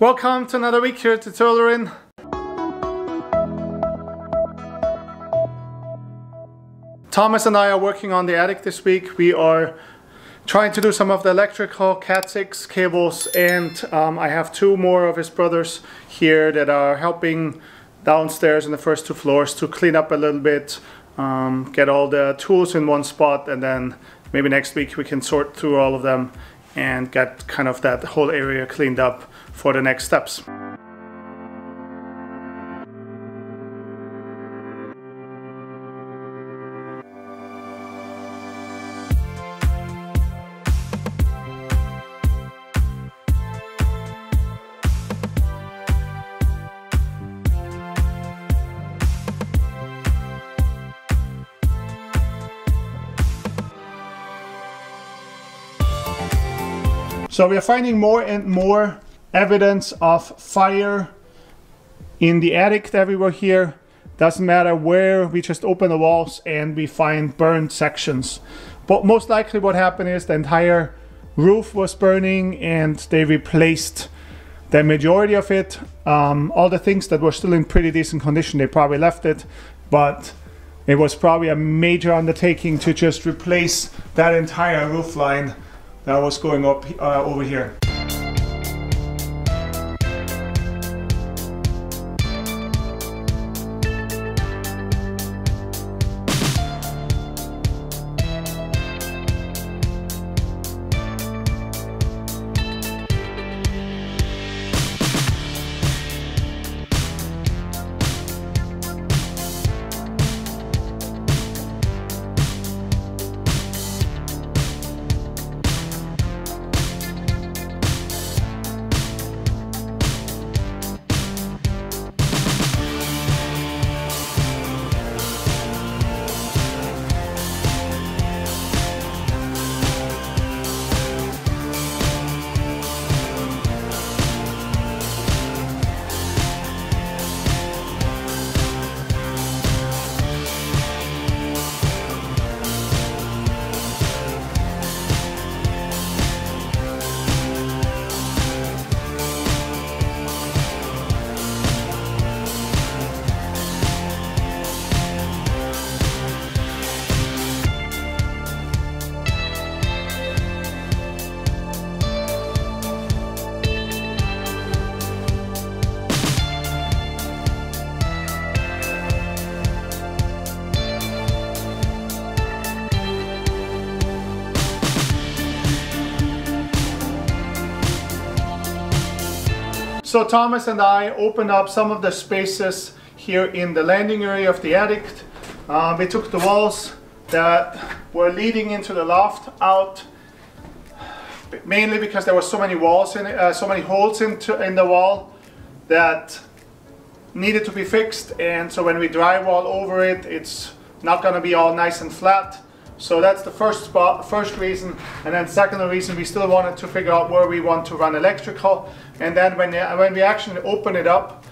Welcome to another week here at Tirolerinn. Thomas and I are working on the attic this week. We are trying to do some of the electrical Cat 6 cables and um, I have two more of his brothers here that are helping downstairs in the first two floors to clean up a little bit, um, get all the tools in one spot and then maybe next week we can sort through all of them and get kind of that whole area cleaned up for the next steps. So we are finding more and more evidence of fire in the attic were here. Doesn't matter where, we just open the walls and we find burned sections. But most likely what happened is the entire roof was burning and they replaced the majority of it. Um, all the things that were still in pretty decent condition, they probably left it. But it was probably a major undertaking to just replace that entire roof line that was going up uh, over here. So Thomas and I opened up some of the spaces here in the landing area of the attic. Uh, we took the walls that were leading into the loft out mainly because there were so many walls in it, uh, so many holes in the wall that needed to be fixed and so when we drywall over it it's not going to be all nice and flat so that's the first spot, first reason. And then second reason, we still wanted to figure out where we want to run electrical. And then when, when we actually open it up,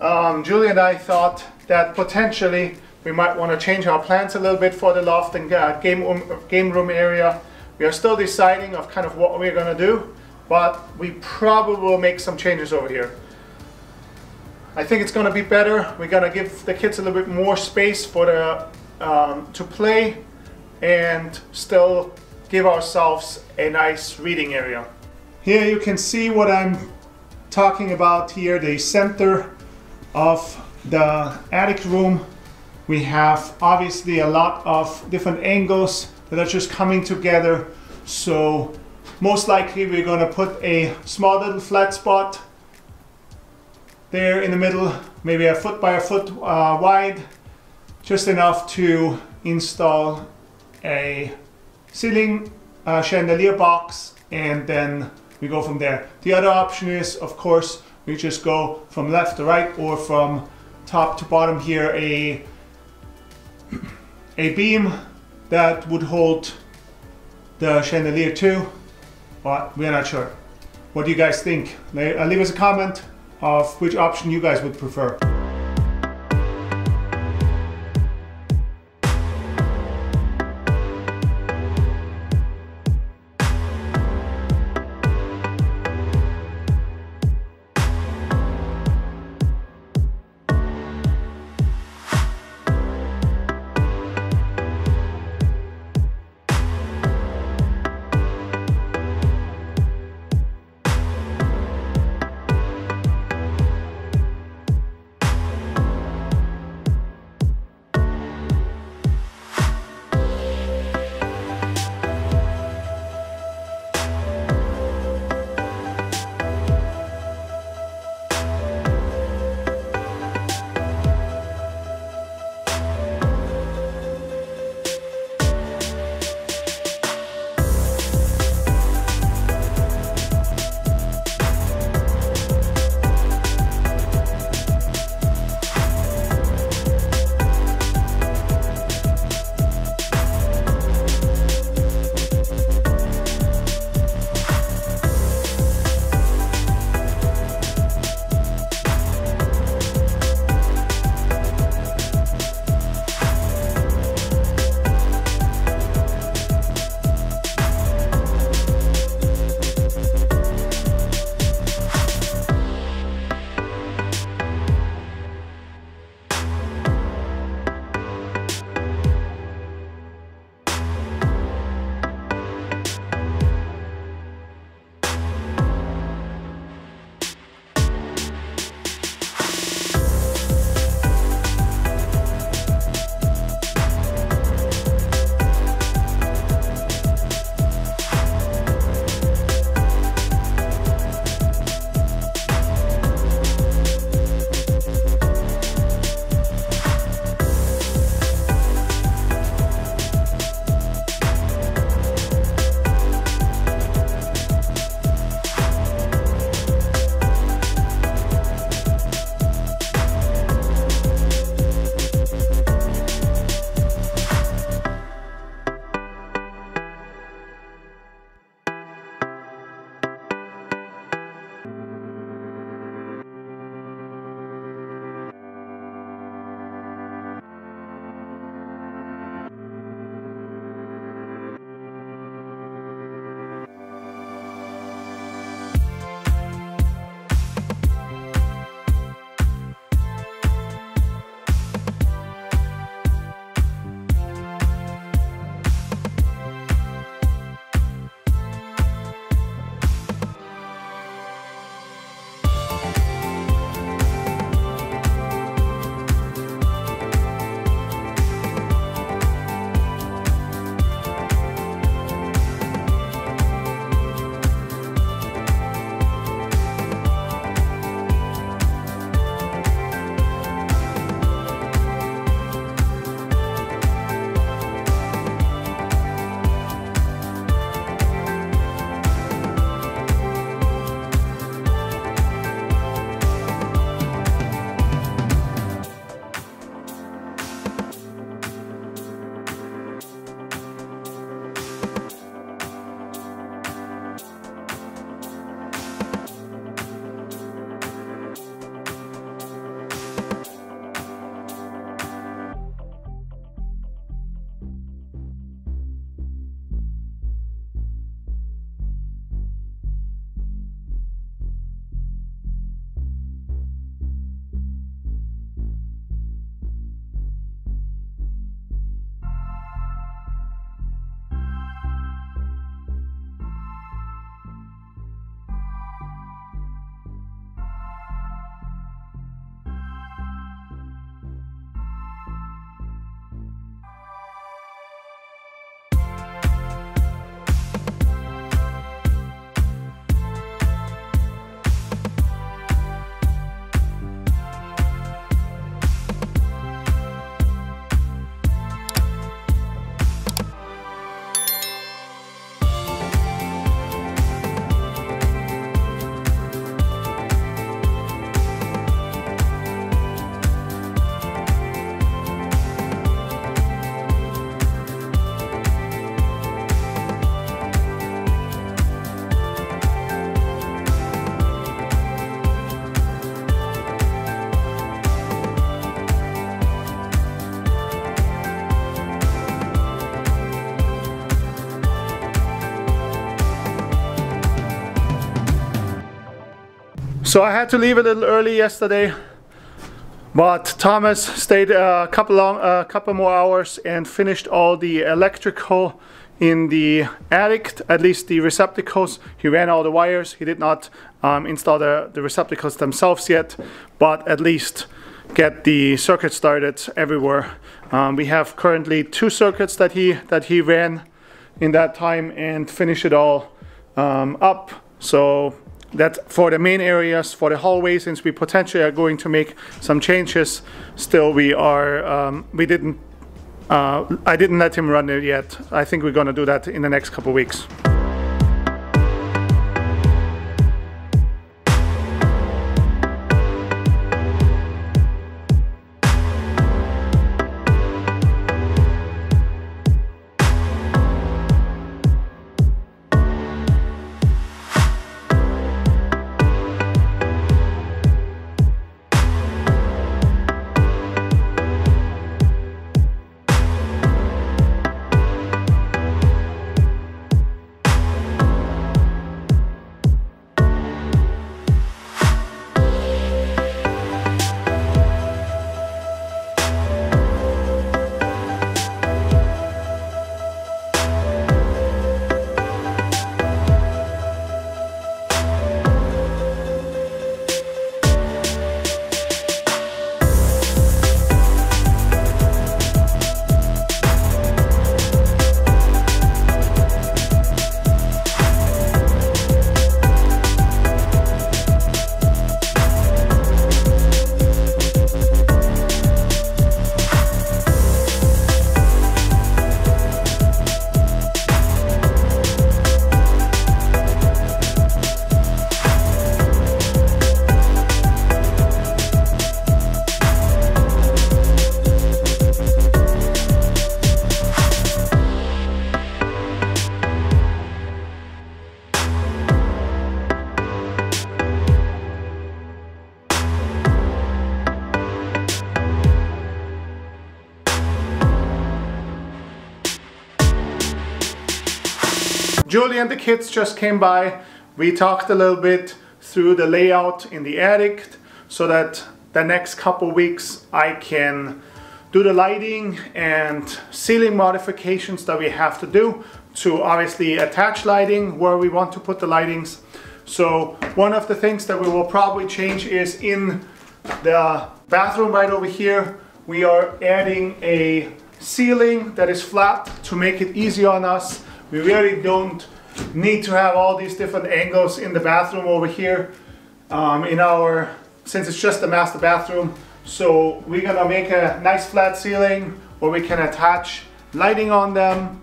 um, Julie and I thought that potentially we might want to change our plans a little bit for the loft and uh, game, room, game room area. We are still deciding of kind of what we're going to do, but we probably will make some changes over here. I think it's going to be better. We're going to give the kids a little bit more space for the um, to play and still give ourselves a nice reading area. Here you can see what I'm talking about here, the center of the attic room. We have obviously a lot of different angles that are just coming together. So most likely we're gonna put a small little flat spot there in the middle, maybe a foot by a foot uh, wide, just enough to install a ceiling uh, chandelier box and then we go from there. The other option is, of course, we just go from left to right or from top to bottom here a, a beam that would hold the chandelier too, but we're not sure. What do you guys think? Uh, leave us a comment of which option you guys would prefer. So I had to leave a little early yesterday, but Thomas stayed a couple long, a couple more hours and finished all the electrical in the attic, at least the receptacles. He ran all the wires. He did not um, install the, the receptacles themselves yet, but at least get the circuit started everywhere. Um, we have currently two circuits that he that he ran in that time and finish it all um, up. So that for the main areas, for the hallway, since we potentially are going to make some changes, still we are, um, we didn't, uh, I didn't let him run it yet. I think we're gonna do that in the next couple weeks. Kids just came by. We talked a little bit through the layout in the attic so that the next couple weeks I can do the lighting and ceiling modifications that we have to do to obviously attach lighting where we want to put the lightings. So one of the things that we will probably change is in the bathroom right over here, we are adding a ceiling that is flat to make it easy on us we really don't need to have all these different angles in the bathroom over here um, in our, since it's just a master bathroom. So we're gonna make a nice flat ceiling where we can attach lighting on them.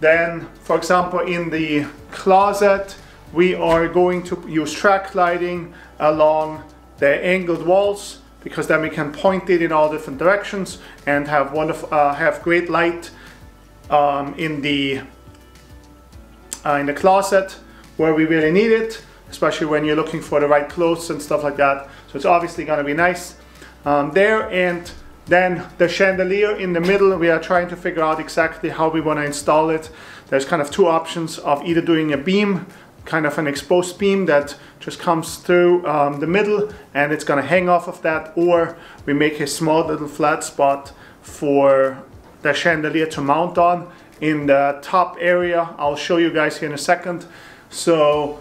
Then, for example, in the closet, we are going to use track lighting along the angled walls because then we can point it in all different directions and have wonderful, uh, have great light um, in the uh, in the closet where we really need it, especially when you're looking for the right clothes and stuff like that. So it's obviously gonna be nice um, there. And then the chandelier in the middle, we are trying to figure out exactly how we wanna install it. There's kind of two options of either doing a beam, kind of an exposed beam that just comes through um, the middle and it's gonna hang off of that, or we make a small little flat spot for the chandelier to mount on in the top area. I'll show you guys here in a second. So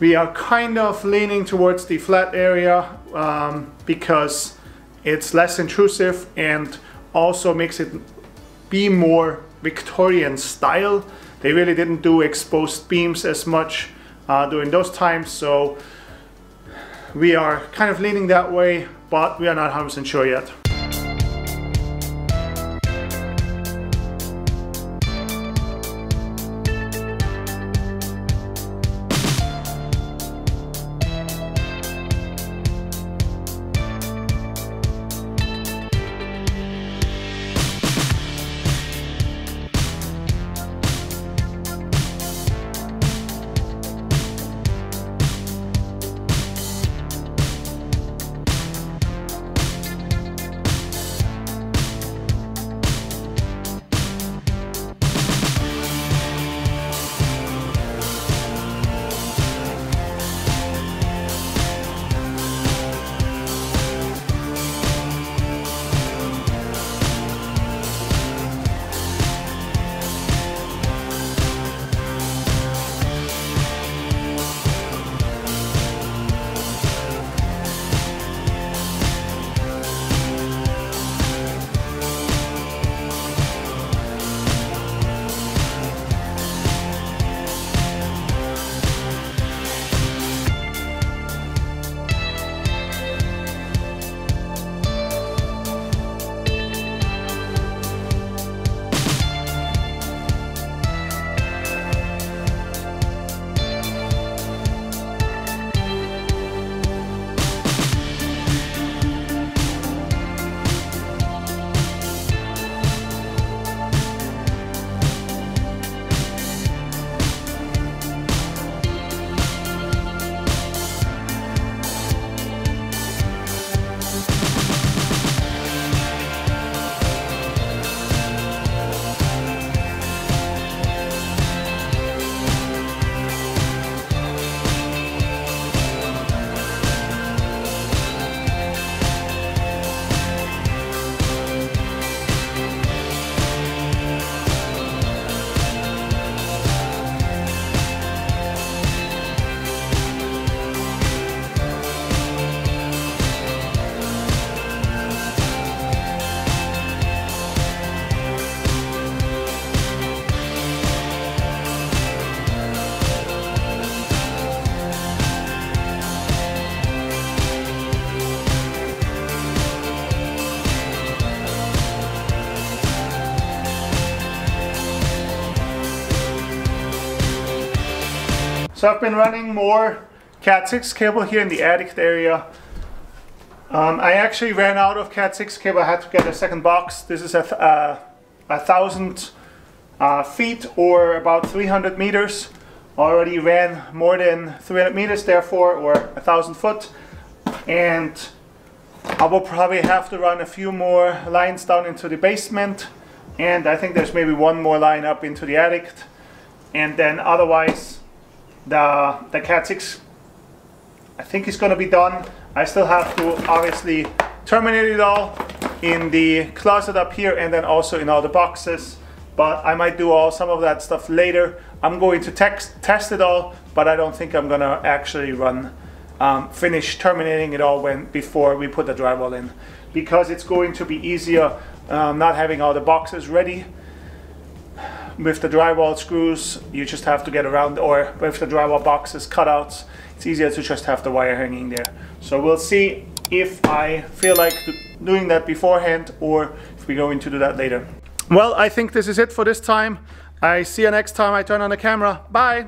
we are kind of leaning towards the flat area um, because it's less intrusive and also makes it be more Victorian style. They really didn't do exposed beams as much uh, during those times, so we are kind of leaning that way, but we are not 100% sure yet. So I've been running more Cat 6 cable here in the attic area. Um, I actually ran out of Cat 6 cable. I had to get a second box. This is a, th uh, a thousand uh, feet or about 300 meters. Already ran more than 300 meters therefore or a thousand foot. And I will probably have to run a few more lines down into the basement. And I think there's maybe one more line up into the attic. And then otherwise the, the Cat 6 I think it's going to be done. I still have to obviously terminate it all in the closet up here and then also in all the boxes. But I might do all some of that stuff later. I'm going to text, test it all, but I don't think I'm going to actually run, um, finish terminating it all when before we put the drywall in. Because it's going to be easier um, not having all the boxes ready with the drywall screws you just have to get around or with the drywall boxes cutouts it's easier to just have the wire hanging there. So we'll see if I feel like doing that beforehand or if we're going to do that later. Well, I think this is it for this time. I see you next time I turn on the camera. Bye!